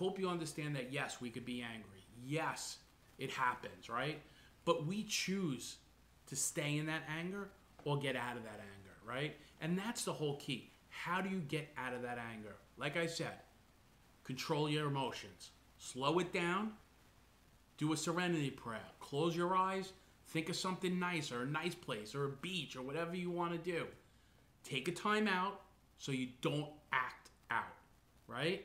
hope you understand that yes, we could be angry. Yes, it happens, right? But we choose to stay in that anger or get out of that anger, right? And that's the whole key. How do you get out of that anger? Like I said, control your emotions, slow it down, do a serenity prayer, close your eyes, think of something nice or a nice place or a beach or whatever you want to do. Take a time out so you don't act out, right?